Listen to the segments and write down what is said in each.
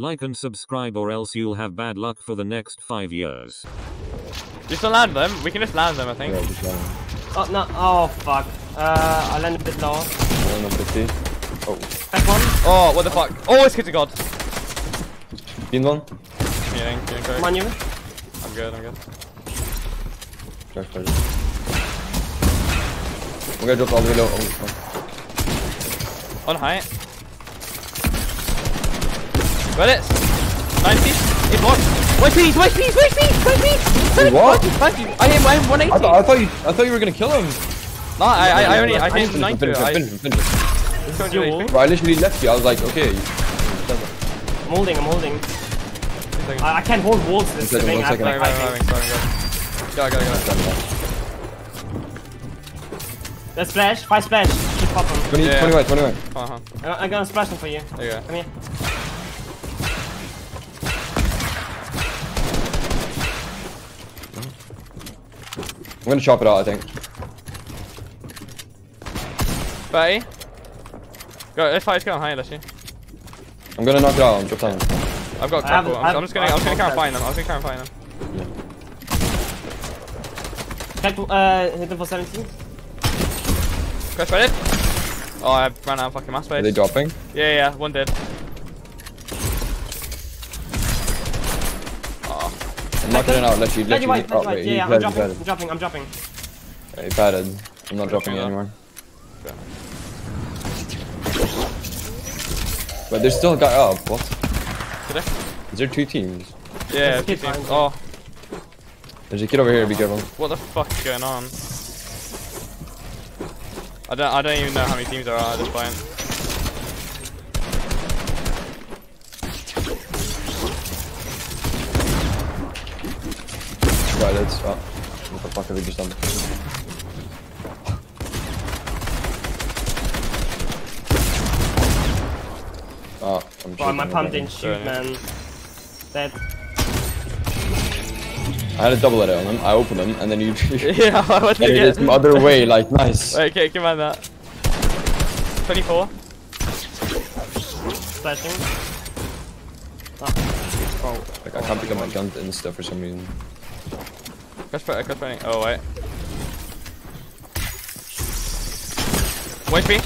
Like and subscribe or else you'll have bad luck for the next 5 years. Just to land them. We can just land them, I think. Yeah, just land. Oh, no. Oh, fuck. Uh, I landed a bit low. One on 50. Oh, Back one. Oh, what the fuck? Oh, it's hit to God. in one. Healing, healing, Come sorry. on, you. I'm good, I'm good. Trash fire. One guy dropped all the way low. Oh, oh. On height. Got it. 90. It blocked. Wait, please, wait, please, wait, please, wait, please. Wait, what? Thank you. I am, I am 180. I thought, I thought you, I thought you were gonna kill him. no, I, I, I only, I Finish came 90. finish him, I, finish him, finish him. it's going to Duel. HP. Bro, I literally left you. I was like, okay. I'm holding, I'm holding. I, I can't hold walls this One second, thing. one I have second. like Sorry, high sorry, sorry, ping. sorry, go. Go, go, go. There's splash. Five splash. Keep popping. 20, Yeah. 20 white, 20 white. Uh huh. I- I'm gonna splash them for you. There you go. Come here. I'm gonna chop it out, I think. Betty. Go, let's fight, let's go on high, let's see. I'm gonna knock it out. I'm drop down. I've got I have- grapple. I I'm, I'm just gonna, I'm just gonna try and find them. I'm just gonna try and find them. Back, uh, hit them for 17. Crash ready? Oh, I ran out of fucking mats Are they dropping? Yeah, yeah, one dead. I'm not it out. Let you, let Lady you. white, Oh, lady white. wait, Yeah, yeah, I'm padded, he dropping. I'm dropping, I'm dropping. Yeah, he padded. I'm not dropping it that. anymore. Okay. But there's still a guy up. What? did there two teams? Yeah, There's two teams. Oh, There's a kid over here. Be careful. what the fuck is going on? I don't, I don't even know how many teams there are at this point. Right, let's. Oh, what the fuck have we just done? Oh, I'm Bro, my shooting pump again. didn't shoot, man. Dead. I had a double edit on him. I opened him, and then you. yeah, what did edited you it get? some other way, like nice. Wait, okay, come on that. 24. Splashing. Like I can't pick up my gun and stuff for some reason. Crash fighting, crash fighting. Oh, wait. One HP.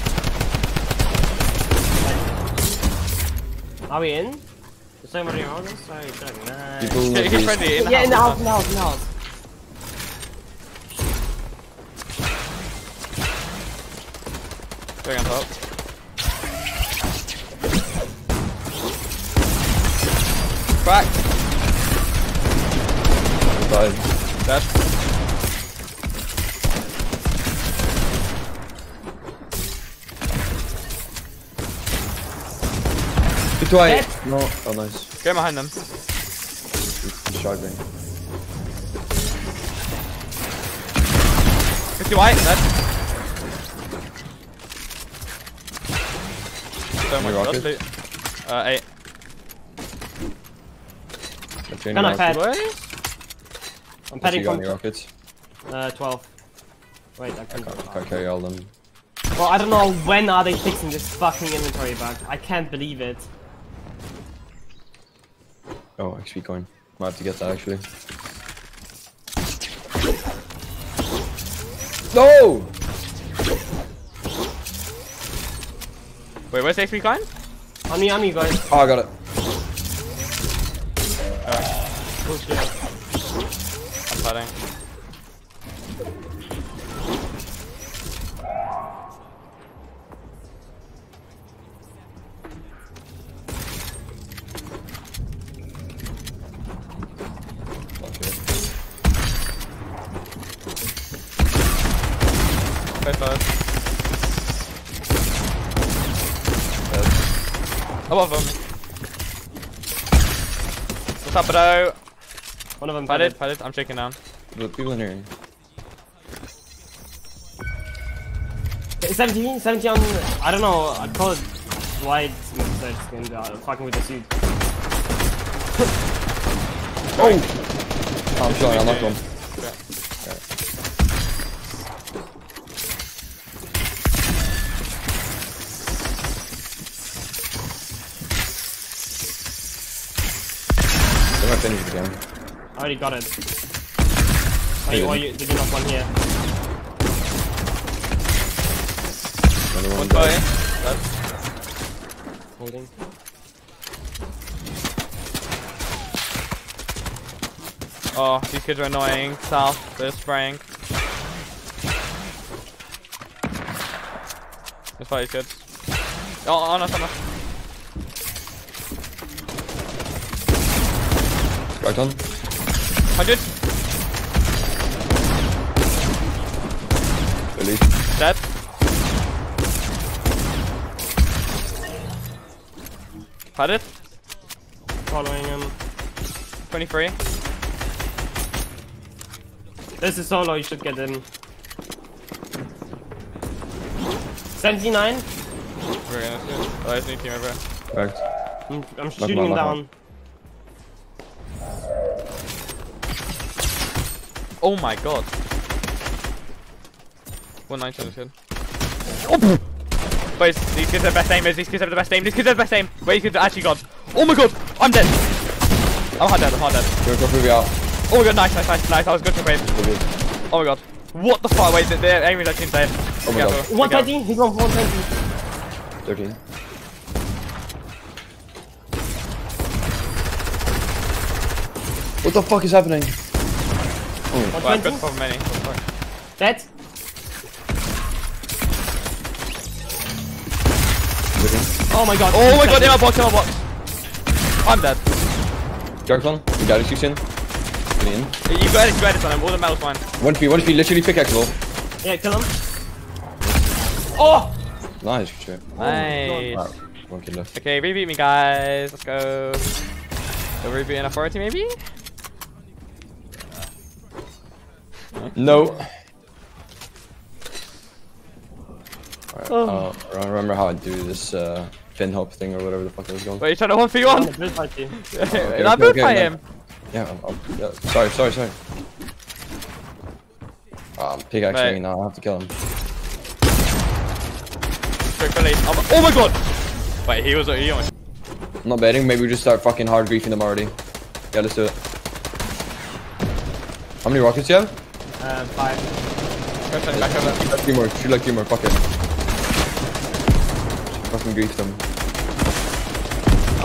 Are we in? Is somebody around us? Sorry, checking. Nice. People in the get trees. in the yeah, in the house. house, in the house, in the house. Going on top. Crack. Died. Dead. Good try. Dead. No. Oh, nice. Get behind them. He's struggling. 50 white, dead. So much rocket? dust loot. Uh, 8. That's your pad. What? I'm What's padding from any rockets? uh, 12. Wait, I can't. I can't carry all them. Well, I don't know when are they fixing this fucking inventory bug. I can't believe it. Oh, XP coin. Might have to get that actually. No! Wait, where's the XP climb? On me, on me, guys. Oh, I got it. Oh shit. I'm padding. Okay. High five. Dead. Above them. What's up, bro? One of them Padded, padded. I'm shaking down. The people in here. Okay, 17, 17 on. I don't know. I'd call it wide message skin. Uh, fucking with the suit. Oh! oh I'm showing, I knocked one. They might finish the game. I already got it. Oh, you, you, did you knock one here? Another one One died. Holding. Oh, these kids are annoying. South, they're spraying. Let's fight these kids. Oh, on us, on us. Right on. 100. Release. Dead. Had it. Following him. 23. This is solo, you should get him. 79. Very good, that's good. Oh, there's a new team over here. Correct. I'm, I'm shooting him knock down. Oh my god. 190 is good. Oh! Boys, these kids have the best aimers, these kids have the best aim, these kids have the best aim. Wait, these kids are actually god. Oh my god, I'm dead. I'm hard dead, I'm hard dead. Go, go, move out. Oh my god, nice, nice, nice, nice. I was good for wave. Go, go. Oh my god. What the fuck? Wait, the, the aim is actually insane. Oh my god. careful, be careful. 120, he's on 120. 13. What the fuck is happening? Well, good 120. for many. What? Dead. Oh my god. Oh my god, in my box, in my box. I'm dead. Jarkon, you got it, you in. Get in. You got it, you got it on him. All the metal's fine. One feet, one feet, literally pickaxeable. Yeah, kill him. Oh! Nice, good shit. Oh nice. Wow. One kid left. Okay, rebeat me, guys. Let's go. So rebeat an authority, maybe? No. Alright, uh, I don't remember how I do this uh, fin hop thing or whatever the fuck it was called. Wait, you trying to one for you I'm on? gonna fight you. okay, I okay, boot okay, by him. Yeah, I'm, I'm, yeah, sorry, sorry, sorry. Ah, I'm pickaxing Right. now, I have to kill him. Quick release. Oh my- oh my god! Wait, he was he almost. I'm not betting, maybe we just start fucking hard griefing them already. Yeah, let's do it. How many rockets you have? Uh, five. Go back over. Shoot like three more, shoot like three more, fuck it. Fucking grief them.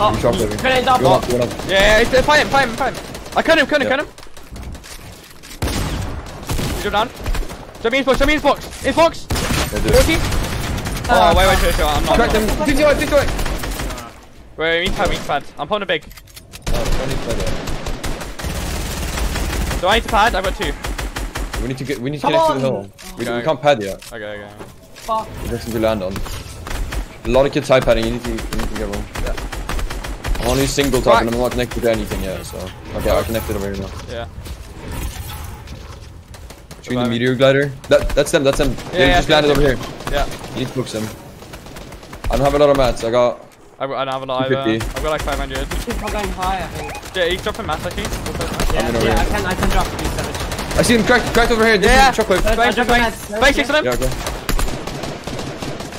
Oh, You shot baby. grenade up. You up, you up. Yeah, yeah, yeah, fight him, fight him, fight him. I cut him, cut him, Yeah. cut him. You jump down. Show me his box, show me his box. His box! Yeah, do it. 40? Oh, wait, wait, wait, wait, I'm not. Crack them, 50 away, 50 away! Wait, we need pad, we need pad. I'm pulling a big. Oh, I need to play that. Do I need to pad? I've got two. We need to get, we need to Come get to the on! hill. We, Okay. we can't pad yet. Okay, okay. Fuck. There's something to land on. A lot of kids high padding, you need to, you need to get one. I'm only single top Right. and I'm not connected to anything yet, so. Okay, I'm connected over here now. Yeah. Shooting the meteor glider. That, that's them, that's them. they yeah, just yeah, landed over here. Yeah. You need to focus them. I don't have a lot of mats, I got. I, I don't have a lot either. I've got like 500. Keep on going high, I think. Yeah, he's dropping mats actually. Yeah, in over yeah, I can, I can drop these savage. I see him cracked, cracked over here. This Yeah. chocolate. Uh, Bang, drop bang, bang, six of them. Yeah, okay.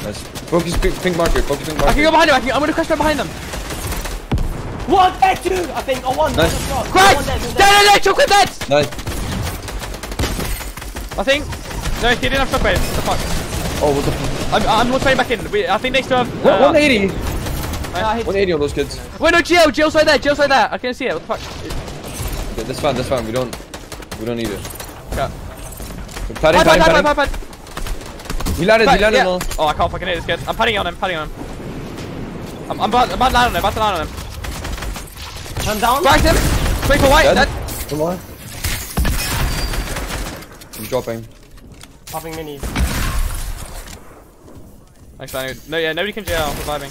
Nice. Focus pink, pink marker, focus pink marker. I can go behind them. I can, I'm gonna crash right behind them. One, dead, two, I think. Oh, one. Nice. One Crash! dead, Dead, one dead. dead, dead, chocolate dead! Nice. I think. No, he didn't have shockwave. What the fuck? Oh, what the fuck? I'm, I'm not back in. We, I think they still have. What, Uh, 180! I hit- 180 on those kids. Wait, no, Geo, Geo's right there, Geo's right there. I can't see it. What the fuck? Okay, that's fine, that's fine. We don't, we don't need it. Okay. So padding, Pad, pad, padding, pad, pad, padding. pad. He landed, he landed yeah. on. Oh, I can't fucking hit this kid. I'm padding on him, padding on him. I'm, I'm about, about to land on him, about to land on him. Turn down. Cracked him. Quick for white. Dead. Dead. Come on. He's dropping. Popping minis. Thanks, Daniel. No, yeah, nobody can jail. Surviving.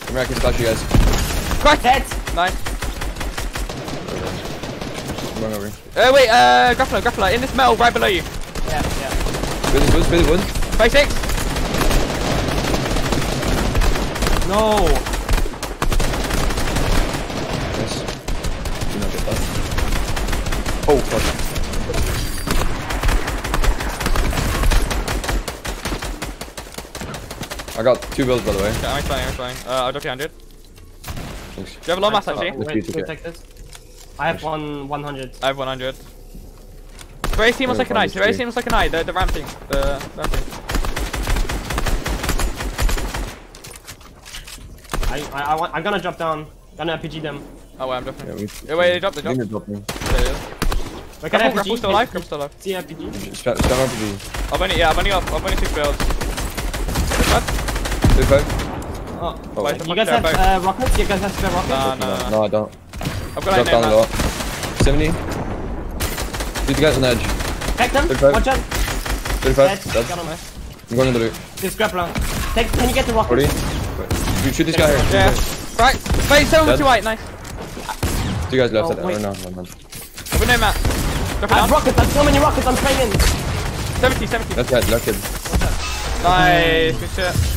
Come here, I can splash you guys. Cracked. Dead. Nice. I'm going over here. Uh, wait, uh, grappler, grappler, in this metal right below you. Yeah, yeah. Good, good, good, good. Phase six. No. Nice. Do not get that. Oh, fuck. I got two builds, by the way. Okay, I'm explaining, I'm explaining. Uh, I'll drop you 100. Thanks. Do you have a long mass Oh, actually? Let's wait, beat the go guy. take this. I have one 100. I have 100. Very team on Very second eye. fun, Very too. team on second eye. The the ramping. The ramping. I, I, I want, I'm gonna drop down. Gonna RPG them. Oh wait, I'm Yeah, dropping. we. Yeah, wait, they dropped, they I dropped. they're dropping. There it is. Wait, can I Grapple, grapple RPG? still alive. Grapple still alive. See RPG? Stand stand RPG. I've only yeah, I've only got I've only six builds. What? Two five. Oh. Oh, You guys have uh, rockets? You guys have spare rockets? Nah, nah, nah. No, I don't. I've got Drop like down a no lot. 70. These guys on edge. Take them. Good fight. Watch out. 35. Dead. Dead. I'm going in the loot. This grappler. Take. Can you get the 40. rockets? Wait. You shoot this guy here. Yeah. Right. Wait, seven Dead. two eight. Nice. Two guys left Oh, at that. wait. Or no, no, no. I've got no map. Drop it I have down. rockets. I have so many rockets. I'm spraying in. 70, 70. That's that. Look at. Nice. Good shit.